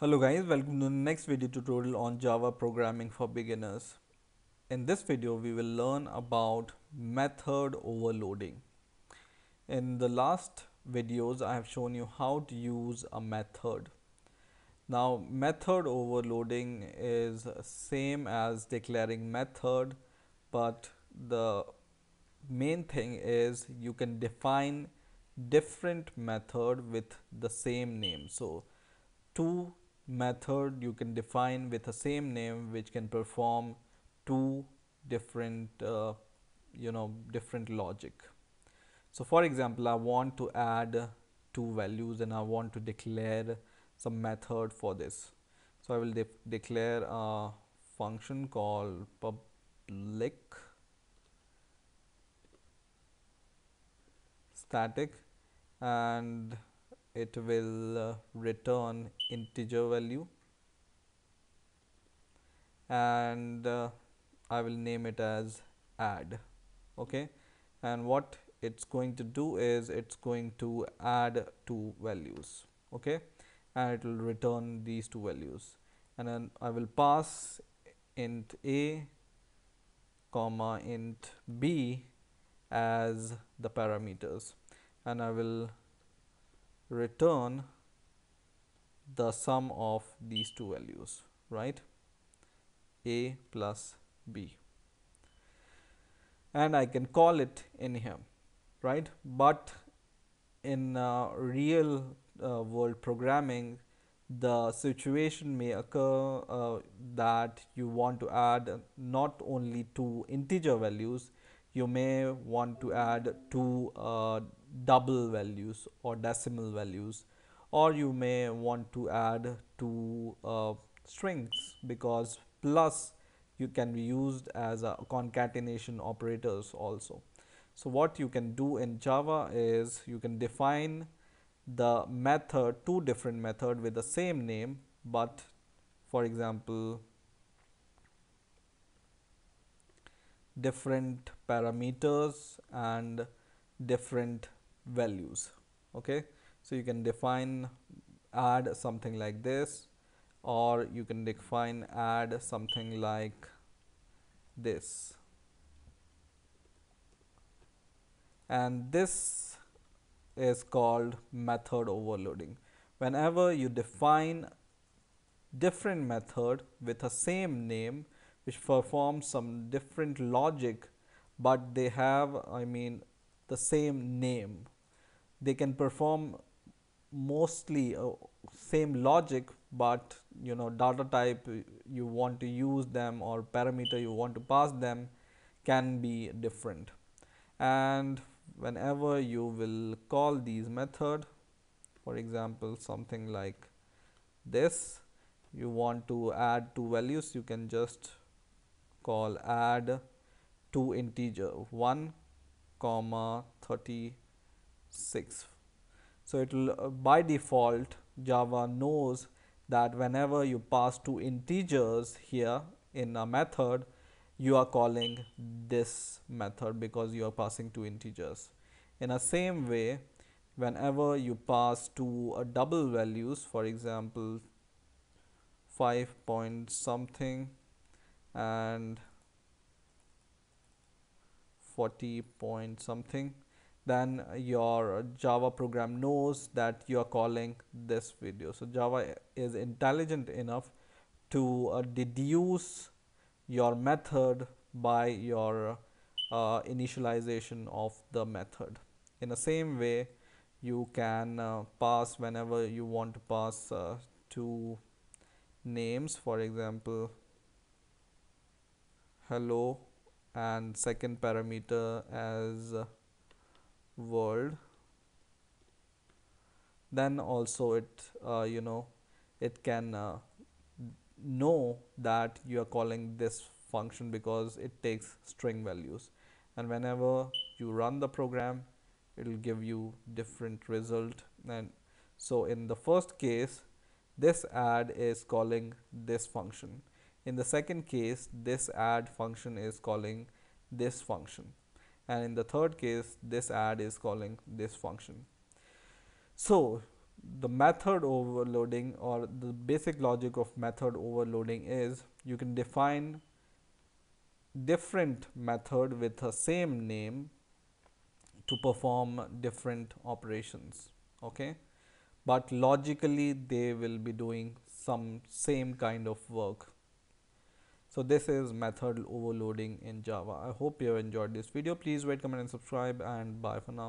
Hello guys, welcome to the next video tutorial on Java programming for beginners. In this video, we will learn about method overloading. In the last videos, I have shown you how to use a method. Now, method overloading is same as declaring method, but the main thing is you can define different method with the same name. So, two method you can define with the same name which can perform two different uh, you know different logic. So for example i want to add two values and i want to declare some method for this. So i will de declare a function called public static and it will uh, return integer value. And uh, I will name it as add okay? And what it's going to do is it's going to add two values okay? And it will return these two values. And then I will pass int a comma int b as the parameters. And I will return the sum of these two values right? A plus b. And I can call it in here right? But in uh, real uh, world programming the situation may occur uh, that you want to add not only two integer values you may want to add two uh, double values or decimal values or you may want to add two uh, strings because plus you can be used as a concatenation operators also. So what you can do in Java is you can define the method two different method with the same name but for example different parameters and different values okay? So you can define add something like this or you can define add something like this. And this is called method overloading. Whenever you define different method with the same name which perform some different logic but they have i mean the same name. They can perform mostly uh, same logic but you know data type you want to use them or parameter you want to pass them can be different. And whenever you will call these method for example something like this you want to add two values you can just call add two integer 1 comma 36 so it will uh, by default java knows that whenever you pass two integers here in a method you are calling this method because you are passing two integers. In a same way whenever you pass two uh, double values for example 5 point something and 40 point something then your Java program knows that you are calling this video. So Java is intelligent enough to uh, deduce your method by your uh, initialization of the method. In the same way, you can uh, pass whenever you want to pass uh, two names, for example, hello and second parameter as world. Then also it uh, you know it can uh, know that you are calling this function because it takes string values. And whenever you run the program it will give you different result. And so in the first case this add is calling this function in the second case this add function is calling this function. And in the third case this add is calling this function. So the method overloading or the basic logic of method overloading is you can define different method with the same name to perform different operations okay? But logically they will be doing some same kind of work so this is method overloading in java. I hope you have enjoyed this video. Please rate comment and subscribe and bye for now